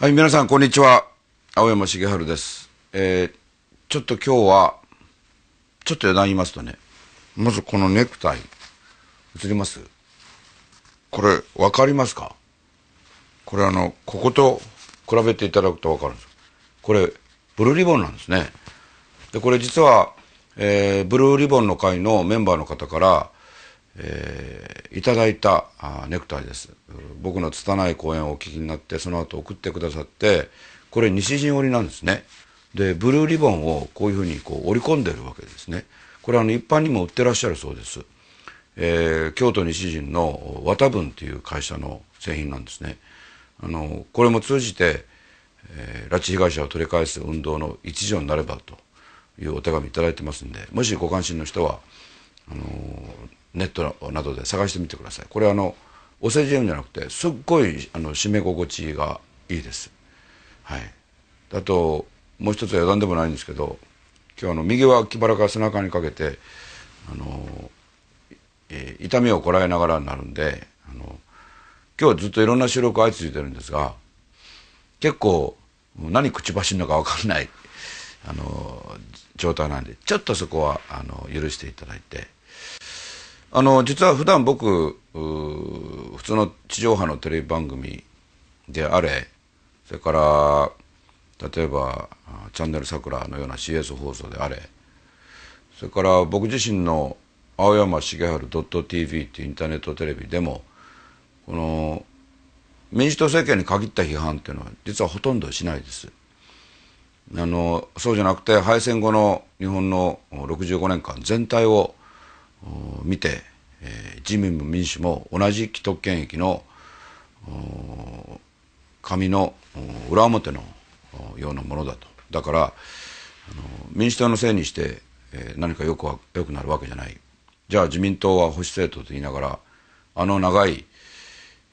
はい、皆さん、こんにちは。青山茂春です。えー、ちょっと今日は、ちょっと余談言いますとね、まずこのネクタイ、映ります？これ、わかりますか？これあの、ここと比べていただくとわかるんです。これ、ブルーリボンなんですね。で、これ実は、えー、ブルーリボンの会のメンバーの方から、えーいただいたあネクタイです。僕の拙い講演をお聞きになってその後送ってくださってこれ西陣織なんですね。でブルーリボンをこういうふうにこう織り込んでるわけですね。これあの一般にも売ってらっしゃるそうです、えー京都西陣の綿分っていう会社の製品なんですね。あのこれも通じて、えー拉致被害者を取り返す運動の一助になればというお手紙いただいてますんでもしご関心の人はあのネットなどで探してみてください。これあのお世辞言うんじゃなくてすっごいあの締め心地がいいです。はい。あともう一つは余談でもないんですけど今日あの右脇腹から背中にかけてあの、えー痛みをこらえながらになるんであの今日ずっといろんな収録相次いでるんですが結構何口走るのか分かんないあの状態なんでちょっとそこはあの許していただいて。あの実は普段僕普通の地上波のテレビ番組であれそれから例えばチャンネル桜のような CS 放送であれそれから僕自身の青山茂春 .tv っていうインターネットテレビでもこの民主党政権に限った批判っていうのは実はほとんどしないです。あのそうじゃなくて敗戦後の日本の65年間全体を見て、えー自民も民主も同じ既得権益の紙の裏表のようなものだと。だからあの民主党のせいにして、えー何かよくは良くなるわけじゃない。じゃあ自民党は保守政党と言いながらあの長い、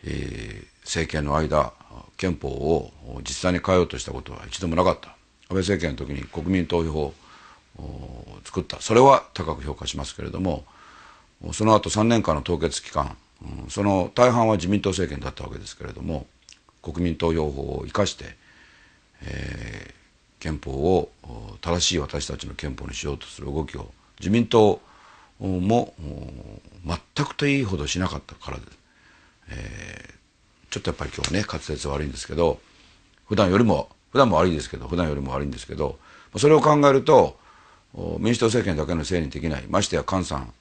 えー政権の間憲法を実際に変えようとしたことは一度もなかった。安倍政権の時に国民投票を作った。それは高く評価しますけれどもその後3年間の凍結期間その大半は自民党政権だったわけですけれども国民投票法を生かして、えー憲法を正しい私たちの憲法にしようとする動きを自民党も全くといいほどしなかったからです。えーちょっとやっぱり今日ね滑舌悪いんですけど普段よりも普段も悪いですけど普段よりも悪いんですけどそれを考えると民主党政権だけのせいにできないましてや菅さん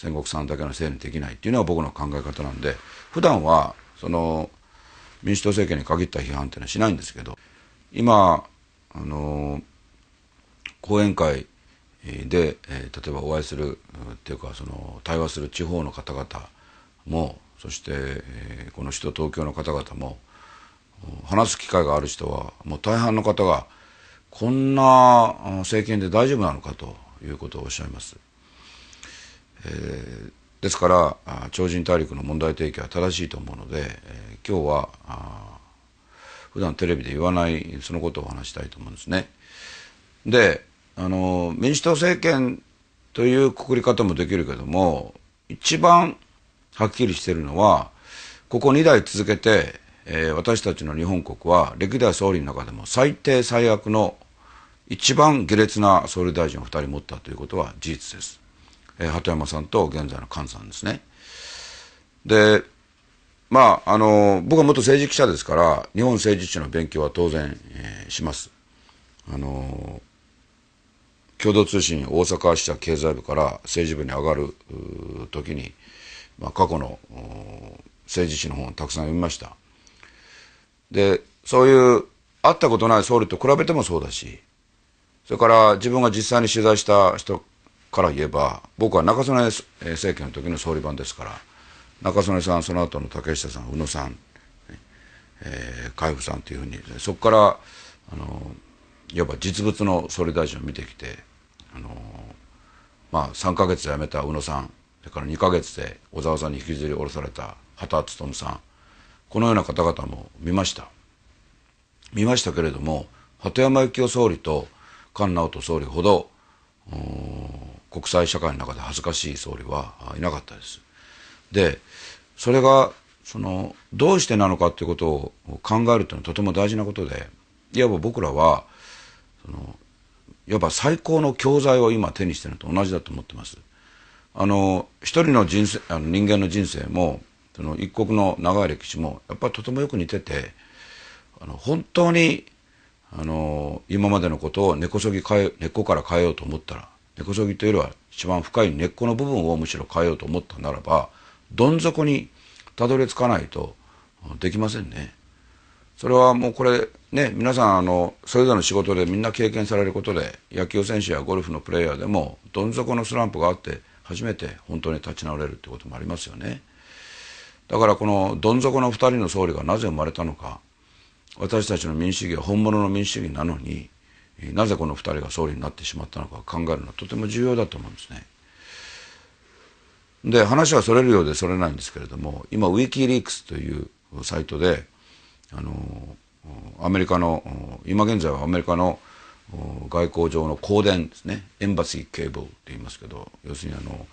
戦国さんだけのせいにできないっていうのは僕の考え方なんで普段はその民主党政権に限った批判っていうのはしないんですけど今あの講演会で、えー例えばお会いするっていうかその対話する地方の方々もそして、えーこの首都東京の方々も話す機会がある人はもう大半の方がこんな政権で大丈夫なのかということをおっしゃいます。えーですから超人大陸の問題提起は正しいと思うので、えー今日はあ普段テレビで言わないそのことを話したいと思うんですね。であの民主党政権というくくり方もできるけども一番はっきりしてるのはここ2代続けて、えー私たちの日本国は歴代総理の中でも最低最悪の一番下劣な総理大臣を2人持ったということは事実です。えー鳩山さんと現在の菅さんですね。でまああの僕は元政治記者ですから日本政治史の勉強は当然、えーします。あの共同通信大阪支社経済部から政治部に上がる時に、まあ、過去の政治史の本をたくさん読みましたでそういう会ったことない総理と比べてもそうだしそれから自分が実際に取材した人から言えば僕は中曽根政権の時の総理版ですから中曽根さんその後の竹下さん宇野さんえー海部さんというふうにそこからあのいわば実物の総理大臣を見てきてあの、まあ、3か月で辞めた宇野さんそれから2か月で小沢さんに引きずり下ろされた畑勉さんこのような方々も見ました。見ましたけれども鳩山幸夫総理と菅直人総理ほど国際社会の中で恥ずかしい総理はいなかったです。でそれがそのどうしてなのかっていうことを考えるというのはとても大事なことでいわば僕らはそのいわば最高の教材を今手にしてるのと同じだと思ってます。あの一人の人生あの人間の人生もその一国の長い歴史もやっぱりとてもよく似ててあの本当にあの今までのことを根こそぎ変え根っこから変えようと思ったら根こそぎというよりは一番深い根っこの部分をむしろ変えようと思ったならばどん底にたどり着かないとできませんね。それはもうこれね皆さんあのそれぞれの仕事でみんな経験されることで野球選手やゴルフのプレーヤーでもどん底のスランプがあって初めて本当に立ち直れるってこともありますよね。だからこのどん底の2人の総理がなぜ生まれたのか私たちの民主主義は本物の民主主義なのになぜこの2人が総理になってしまったのか考えるのはとても重要だと思うんですね。で話はそれるようでそれないんですけれども今ウィキリークスというサイトであのアメリカの今現在はアメリカの外交上の公電ですねエンバシーケーブルって言いますけど要するにあの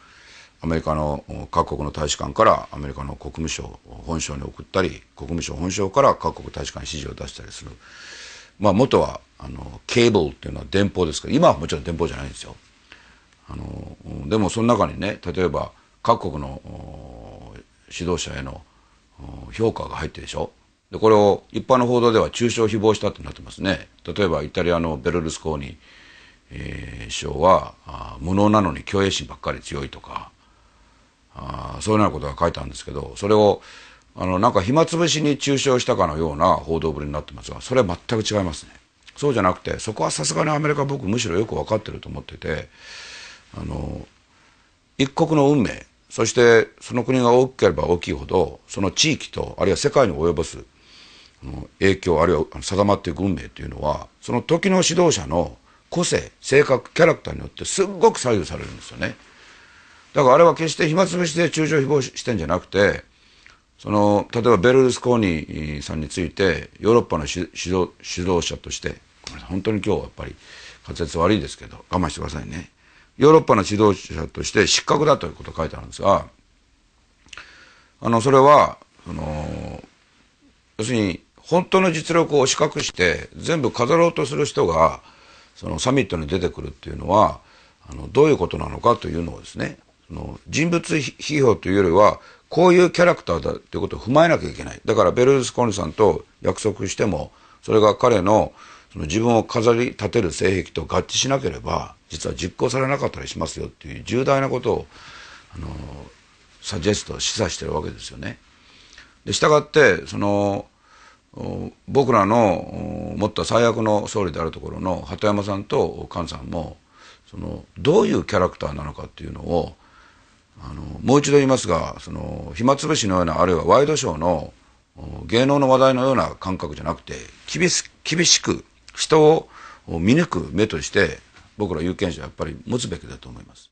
アメリカの各国の大使館からアメリカの国務省本省に送ったり国務省本省から各国大使館に指示を出したりするまあ元はあのケーブルっていうのは電報ですけど今はもちろん電報じゃないんですよ。あのでもその中にね例えば各国の指導者への評価が入ってるでしょ。でこれを一般の報道では中傷誹謗したってなってますね。例えばイタリアのベルルスコーニ、えー、首相は無能なのに虚栄心ばっかり強いとかあそういうようなことが書いてあるんですけどそれをあのなんか暇つぶしに中傷したかのような報道ぶりになってますがそれは全く違いますね。そうじゃなくてそこはさすがにアメリカ僕むしろよく分かってると思っててあの一国の運命そしてその国が大きければ大きいほどその地域とあるいは世界に及ぼす影響あるいは定まっていく運命というのはその時の指導者の個性性格キャラクターによってすっごく左右されるんですよね。だからあれは決して暇つぶしで中傷誹謗してんじゃなくてその例えばベルルスコーニーさんについてヨーロッパの指導者として本当に今日はやっぱり滑舌悪いですけど我慢してくださいね。ヨーロッパの指導者として失格だということが書いてあるんですがあのそれはその要するに本当の実力を押し隠して全部飾ろうとする人がそのサミットに出てくるっていうのはあのどういうことなのかというのをですねその人物批評というよりはこういうキャラクターだということを踏まえなきゃいけないだからベルルスコーニさんと約束してもそれが彼のその自分を飾り立てる性癖と合致しなければ実は実行されなかったりしますよっていう重大なことをあのサジェスト示唆してるわけですよね。で従ってその僕らの持った最悪の総理であるところの鳩山さんと菅さんもそのどういうキャラクターなのかっていうのをもう一度言いますがその暇つぶしのようなあるいはワイドショーの芸能の話題のような感覚じゃなくて厳し厳しく人を見抜く目として僕ら有権者はやっぱり持つべきだと思います。